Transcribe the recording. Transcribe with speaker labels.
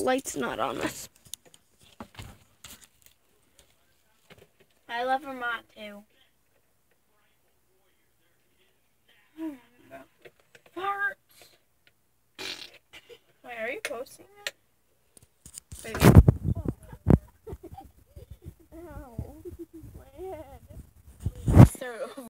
Speaker 1: light's not on us.
Speaker 2: I love Vermont too. Oh, Farts. Wait, are you posting that? Baby. Ow. My head. So